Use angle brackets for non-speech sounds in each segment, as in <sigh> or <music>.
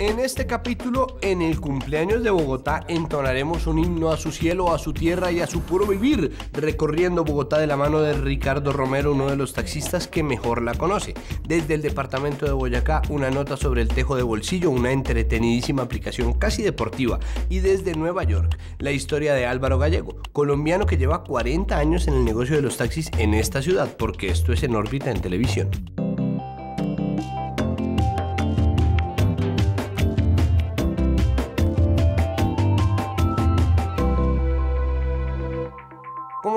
En este capítulo, en el cumpleaños de Bogotá, entonaremos un himno a su cielo, a su tierra y a su puro vivir, recorriendo Bogotá de la mano de Ricardo Romero, uno de los taxistas que mejor la conoce. Desde el departamento de Boyacá, una nota sobre el tejo de bolsillo, una entretenidísima aplicación casi deportiva. Y desde Nueva York, la historia de Álvaro Gallego, colombiano que lleva 40 años en el negocio de los taxis en esta ciudad, porque esto es en órbita en televisión.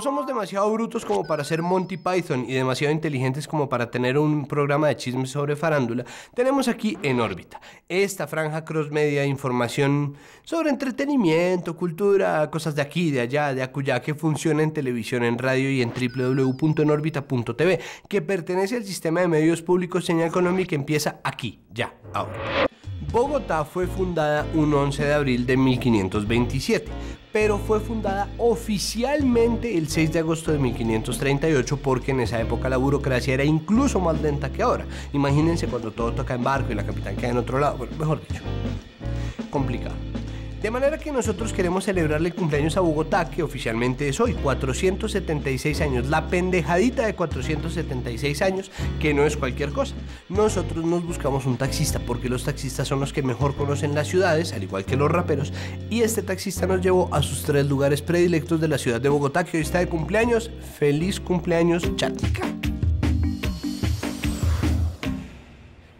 Como somos demasiado brutos como para ser Monty Python y demasiado inteligentes como para tener un programa de chismes sobre farándula, tenemos aquí en órbita esta franja cross media de información sobre entretenimiento, cultura, cosas de aquí, de allá, de acullá que funciona en televisión, en radio y en www.enorbita.tv, que pertenece al sistema de medios públicos Señal Económica que empieza aquí, ya, ahora. Bogotá fue fundada un 11 de abril de 1527, pero fue fundada oficialmente el 6 de agosto de 1538 porque en esa época la burocracia era incluso más lenta que ahora. Imagínense cuando todo toca en barco y la capitán queda en otro lado, bueno, mejor dicho, complicado. De manera que nosotros queremos celebrarle el cumpleaños a Bogotá, que oficialmente es hoy, 476 años, la pendejadita de 476 años, que no es cualquier cosa. Nosotros nos buscamos un taxista, porque los taxistas son los que mejor conocen las ciudades, al igual que los raperos, y este taxista nos llevó a sus tres lugares predilectos de la ciudad de Bogotá, que hoy está de cumpleaños. ¡Feliz cumpleaños, Chática!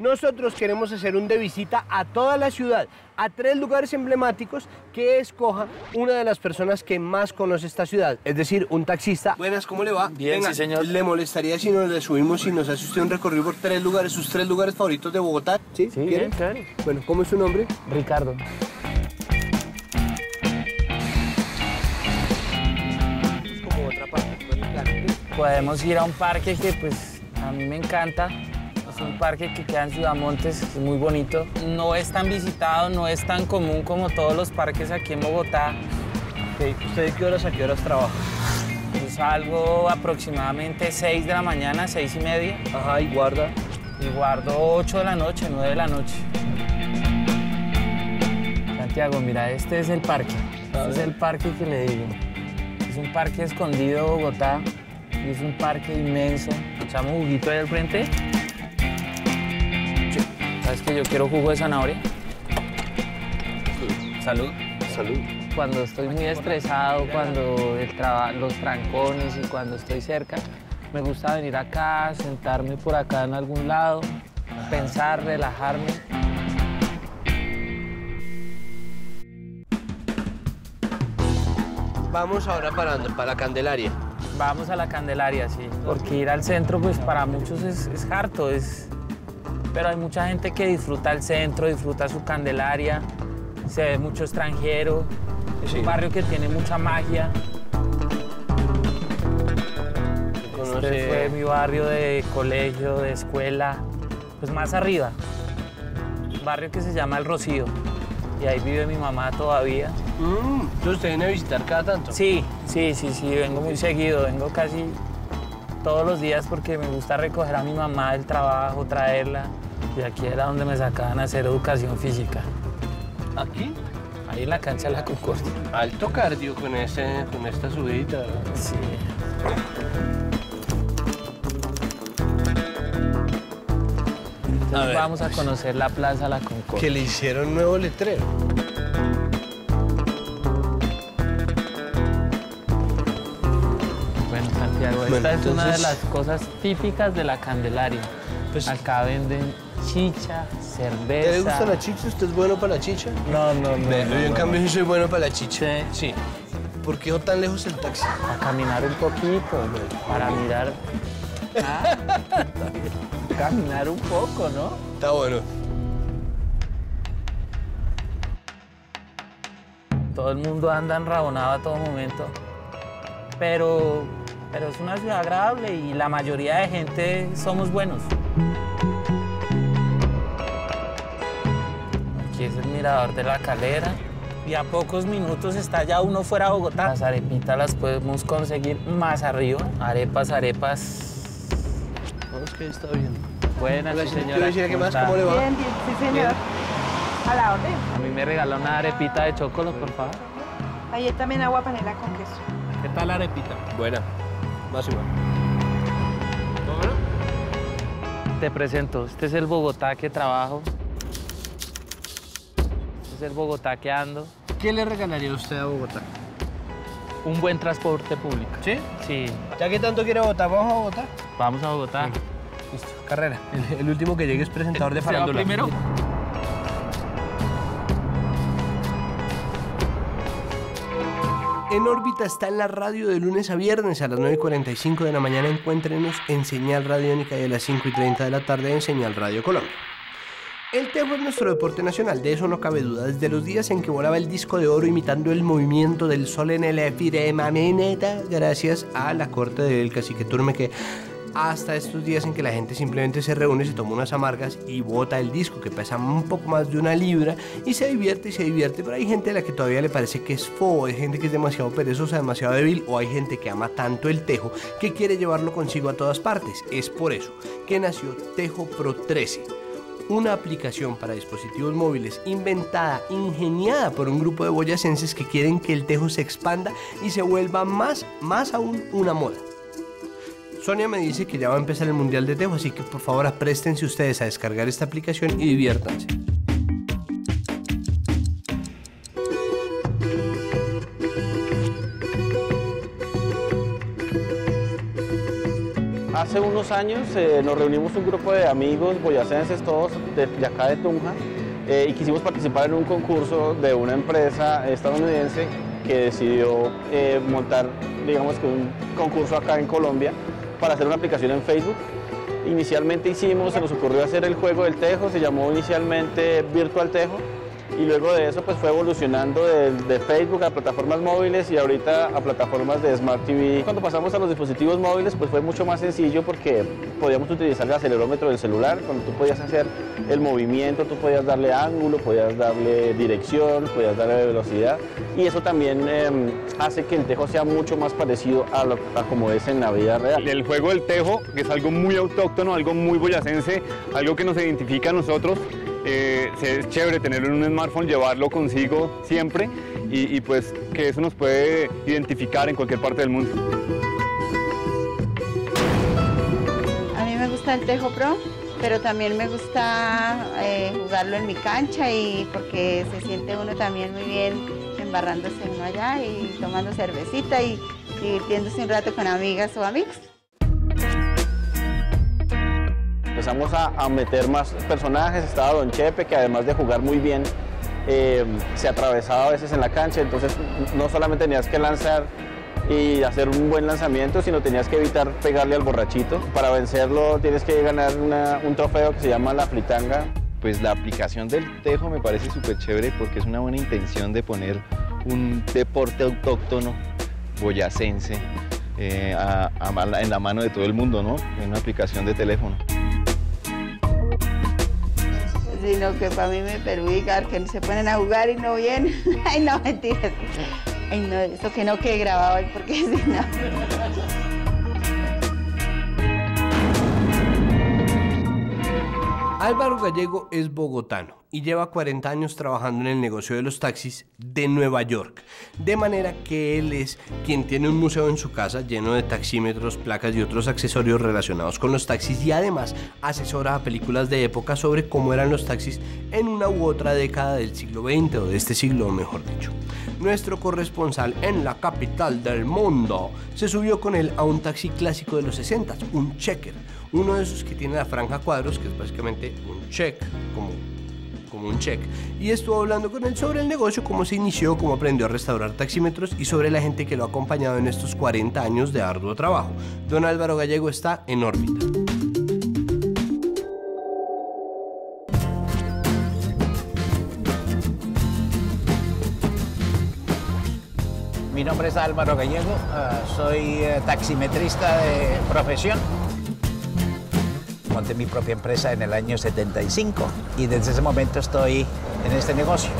Nosotros queremos hacer un de visita a toda la ciudad, a tres lugares emblemáticos que escoja una de las personas que más conoce esta ciudad, es decir, un taxista. Buenas, ¿cómo le va? Bien, sí, señor. ¿Le molestaría si nos le subimos y nos hace usted un recorrido por tres lugares, sus tres lugares favoritos de Bogotá? ¿Sí? Sí, bien, claro. Bueno, ¿cómo es su nombre? Ricardo. Es como otra parte. Podemos ir a un parque que pues a mí me encanta. Un parque que queda en Ciudad Montes, es muy bonito. No es tan visitado, no es tan común como todos los parques aquí en Bogotá. ¿Usted de qué horas a qué horas trabaja? Yo salgo aproximadamente 6 de la mañana, 6 y media, Ajá, y guarda. y guardo 8 de la noche, 9 de la noche. Santiago, mira, este es el parque. Este es el parque que le digo. Es un parque escondido de Bogotá y es un parque inmenso. ¿Echamos juguito ahí al frente? ¿Sabes que yo quiero jugo de zanahoria? Salud. Salud. Cuando estoy muy estresado, cuando el traba- los trancones y cuando estoy cerca, me gusta venir acá, sentarme por acá en algún lado, pensar, relajarme. Vamos ahora para, para la Candelaria. Vamos a la Candelaria, sí. Porque ir al centro, pues para muchos es, es harto, es... pero hay mucha gente que disfruta el centro, disfruta su Candelaria, se ve mucho extranjero, es Sí. un barrio que tiene mucha magia. Conoce- Este fue mi barrio de colegio, de escuela, pues más arriba. Un barrio que se llama El Rocío. Y ahí vive mi mamá todavía. Mm, entonces usted viene a visitar cada tanto. Sí, sí, sí, sí, vengo muy seguido, vengo casi todos los días porque me gusta recoger a mi mamá del trabajo, traerla. Y aquí era donde me sacaban a hacer educación física. Aquí, Ahí en la cancha de la Concordia. alto cardio con, ese, con esta subida. Sí. Entonces ver, vamos a conocer la Plaza La Concordia. Que le hicieron nuevo letrero. Bueno, Santiago, esta es una de las cosas típicas de la Candelaria. Pues- Acá venden chicha, cerveza. ¿Te le gusta la chicha? ¿Usted es bueno para la chicha? No, no, no. No, yo en no, cambio sí soy bueno para la chicha. Sí. Sí. ¿Por qué va tan lejos el taxi? Para caminar un poquito, para mirar. Ah, caminar un poco, ¿no? Está bueno. Todo el mundo anda enrabonado a todo momento. Pero, pero es una ciudad agradable y la mayoría de gente somos buenos. Aquí es el mirador de la calera. Y a pocos minutos está ya uno fuera de Bogotá. Las arepitas las podemos conseguir más arriba. Arepas, arepas. Es que está bien. Buenas, Hola, sí, señora. Quiero decir, ¿qué ¿cómo más? ¿Cómo le va? Bien, bien, sí, señor. A la orden. A mí me regaló una arepita de chocolate, por favor. Ahí también agua panela con queso. ¿Qué tal la arepita? Buena. Más igual. ¿Todo Te presento, este es el Bogotá que trabajo. Este es el Bogotá que ando. ¿Qué le regalaría usted a Bogotá? Un buen transporte público. ¿Sí? Sí. ¿Ya que tanto quiere Bogotá, vamos a Bogotá? Vamos a Bogotá. Listo. Carrera. El, el último que llegue es presentador de ¿Se va farándula. primero? En órbita está en la radio de lunes a viernes a las 9.45 de la mañana. Encuéntrenos en Señal Radiónica y a las 5 y 30 de la tarde en Señal Radio Colombia. El tejo es nuestro deporte nacional, de eso no cabe duda. Desde los días en que volaba el disco de oro imitando el movimiento del sol en el firmamenta, gracias a la corte del cacique Turme que hasta estos días en que la gente simplemente se reúne, se toma unas amargas y bota el disco que pesa un poco más de una libra y se divierte y se divierte, pero hay gente a la que todavía le parece que es fo, hay gente que es demasiado perezosa, demasiado débil o hay gente que ama tanto el tejo que quiere llevarlo consigo a todas partes. Es por eso que nació Tejo Pro 13 una aplicación para dispositivos móviles inventada, ingeniada por un grupo de boyacenses que quieren que el tejo se expanda y se vuelva más, más aún una moda. Sonia me dice que ya va a empezar el Mundial de Tejo, así que por favor apréstense ustedes a descargar esta aplicación y diviértanse. Hace unos años eh, nos reunimos un grupo de amigos boyacenses, todos de, acá de Tunja, eh, y quisimos participar en un concurso de una empresa estadounidense que decidió eh, montar, digamos un concurso acá en Colombia para hacer una aplicación en Facebook. Inicialmente hicimos, se nos ocurrió hacer el juego del tejo, se llamó inicialmente Virtual Tejo, y luego de eso pues fue evolucionando de, de, Facebook a plataformas móviles y ahorita a plataformas de Smart TV. Cuando pasamos a los dispositivos móviles pues fue mucho más sencillo porque podíamos utilizar el acelerómetro del celular, cuando tú podías hacer el movimiento, tú podías darle ángulo, podías darle dirección, podías darle velocidad y eso también eh, hace que el tejo sea mucho más parecido a, lo, a como es en la vida real. El juego del tejo, que es algo muy autóctono, algo muy boyacense, algo que nos identifica a nosotros, eh, es chévere tenerlo en un smartphone, llevarlo consigo siempre y, pues que eso nos puede identificar en cualquier parte del mundo. A mí me gusta el Tejo Pro, pero también me gusta eh, jugarlo en mi cancha y porque se siente uno también muy bien embarrándose uno allá y tomando cervecita y divirtiéndose un rato con amigas o amigos empezamos a, a, meter más personajes, estaba Don Chepe, que además de jugar muy bien, eh, se atravesaba a veces en la cancha, entonces no solamente tenías que lanzar y hacer un buen lanzamiento, sino tenías que evitar pegarle al borrachito. Para vencerlo tienes que ganar un trofeo que se llama la fritanga. Pues la aplicación del tejo me parece súper chévere porque es una buena intención de poner un deporte autóctono boyacense eh, en la mano de todo el mundo, ¿no? En una aplicación de teléfono sino que para mí me perjudica que se ponen a jugar y no vienen. <laughs> Ay, no, mentiras. Ay, no, eso que no quede grabado hoy, porque <laughs> si no. Álvaro Gallego es bogotano y lleva 40 años trabajando en el negocio de los taxis de Nueva York. De manera que él es quien tiene un museo en su casa lleno de taxímetros, placas y otros accesorios relacionados con los taxis y además asesora a películas de época sobre cómo eran los taxis en una u otra década del siglo XX o de este siglo, mejor dicho. Nuestro corresponsal en la capital del mundo se subió con él a un taxi clásico de los 60, un checker, uno de esos que tiene la franja cuadros, que es básicamente un check, como como un check y estuvo hablando con él sobre el negocio, cómo se inició, cómo aprendió a restaurar taxímetros y sobre la gente que lo ha acompañado en estos 40 años de arduo trabajo. Don Álvaro Gallego está en órbita. Mi nombre es Álvaro Gallego, uh, soy uh, taximetrista de profesión monté mi propia empresa en el año 75 y desde ese momento estoy en este negocio.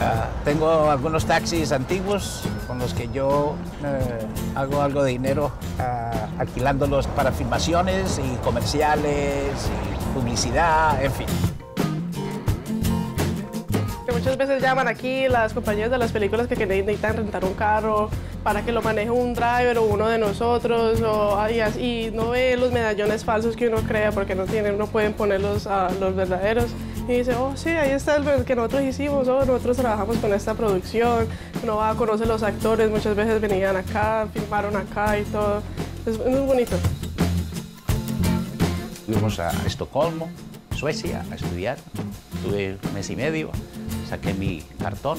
Uh, tengo algunos taxis antiguos con los que yo uh, hago algo de dinero uh, alquilándolos para filmaciones y comerciales y publicidad, en fin. Muchas veces llaman aquí las compañías de las películas que necesitan rentar un carro para que lo maneje un driver o uno de nosotros o, y, no ve los medallones falsos que uno crea porque no tienen, no pueden ponerlos a los verdaderos. Y dice, oh sí, ahí está el que nosotros hicimos, oh, nosotros trabajamos con esta producción, uno va a los actores, muchas veces venían acá, filmaron acá y todo. Es, muy bonito. Fuimos a Estocolmo, Suecia, a estudiar. Estuve un mes y medio, saqué mi cartón.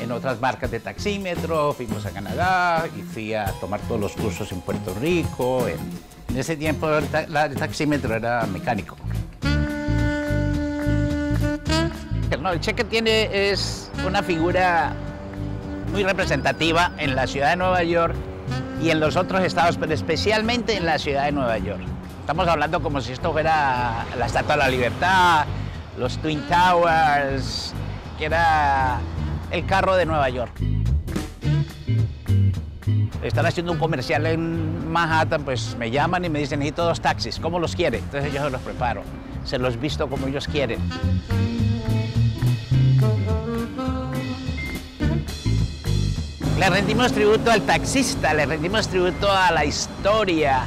En otras marcas de taxímetro, fuimos a Canadá y fui a tomar todos los cursos en Puerto Rico. En, ese tiempo el, taxímetro era mecánico. No, el cheque tiene, es una figura muy representativa en la ciudad de Nueva York y en los otros estados, pero especialmente en la ciudad de Nueva York. Estamos hablando como si esto fuera la Estatua de la Libertad, los Twin Towers, que era el carro de Nueva York. Están haciendo un comercial en Manhattan, pues me llaman y me dicen, necesito dos taxis, ¿cómo los quiere? Entonces yo se los preparo, se los visto como ellos quieren. Le rendimos tributo al taxista, le rendimos tributo a la historia,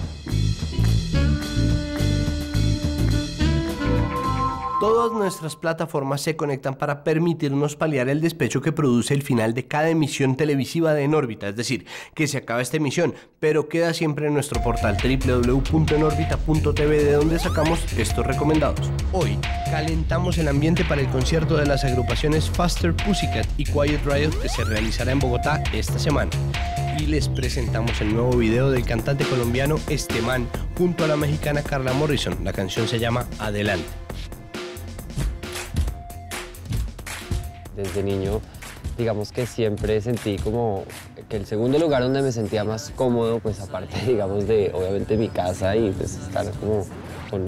Todas nuestras plataformas se conectan para permitirnos paliar el despecho que produce el final de cada emisión televisiva de En órbita, es decir, que se acaba esta emisión, pero queda siempre en nuestro portal www.enorbita.tv de donde sacamos estos recomendados. Hoy calentamos el ambiente para el concierto de las agrupaciones Faster Pussycat y Quiet Riot que se realizará en Bogotá esta semana. Y les presentamos el nuevo video del cantante colombiano Esteman junto a la mexicana Carla Morrison. La canción se llama Adelante. Desde niño, digamos que siempre sentí como que el segundo lugar donde me sentía más cómodo, pues aparte, <laughs> digamos, de obviamente mi casa y pues estar como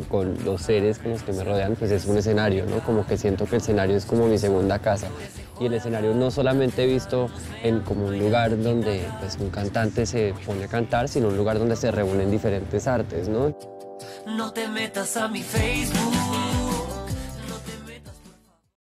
con, los seres con los que me rodean, pues es un escenario, ¿no? Como que siento que el escenario es como mi segunda casa. Y el escenario no solamente visto en como un lugar donde pues, un cantante se pone a cantar, sino un lugar donde se reúnen diferentes artes, ¿no? No te metas a mi Facebook